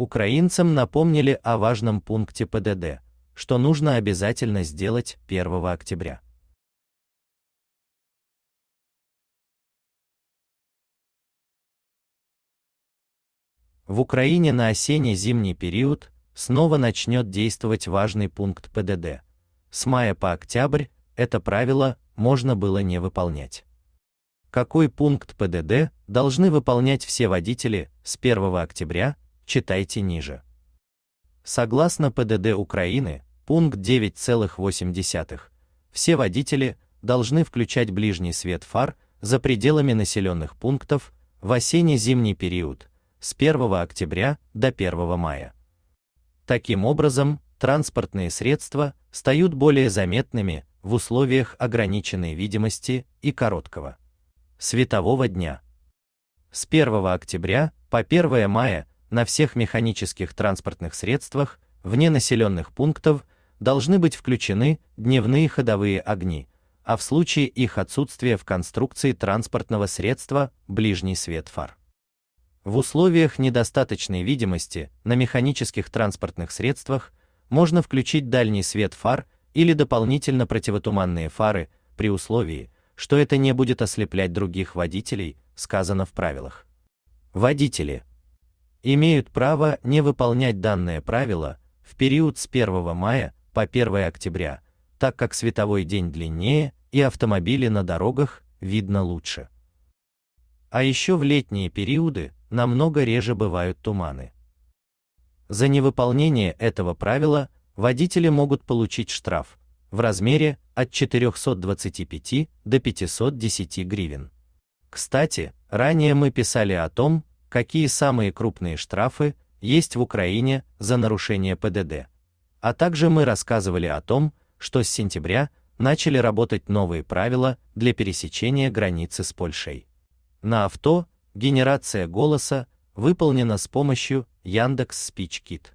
Украинцам напомнили о важном пункте ПДД, что нужно обязательно сделать 1 октября. В Украине на осенне-зимний период снова начнет действовать важный пункт ПДД. С мая по октябрь это правило можно было не выполнять. Какой пункт ПДД должны выполнять все водители с 1 октября, читайте ниже. Согласно ПДД Украины, пункт 9,8, все водители должны включать ближний свет фар за пределами населенных пунктов в осенне-зимний период с 1 октября до 1 мая. Таким образом, транспортные средства стают более заметными в условиях ограниченной видимости и короткого светового дня. С 1 октября по 1 мая на всех механических транспортных средствах вне населенных пунктов должны быть включены дневные ходовые огни, а в случае их отсутствия в конструкции транспортного средства ближний свет фар. В условиях недостаточной видимости на механических транспортных средствах можно включить дальний свет фар или дополнительно противотуманные фары при условии, что это не будет ослеплять других водителей, сказано в правилах. Водители имеют право не выполнять данное правило в период с 1 мая по 1 октября, так как световой день длиннее и автомобили на дорогах видно лучше. А еще в летние периоды намного реже бывают туманы. За невыполнение этого правила водители могут получить штраф в размере от 425 до 510 гривен. Кстати, ранее мы писали о том, какие самые крупные штрафы есть в Украине за нарушение ПДД. А также мы рассказывали о том, что с сентября начали работать новые правила для пересечения границы с Польшей. На авто генерация голоса выполнена с помощью Яндекс Speech Kit.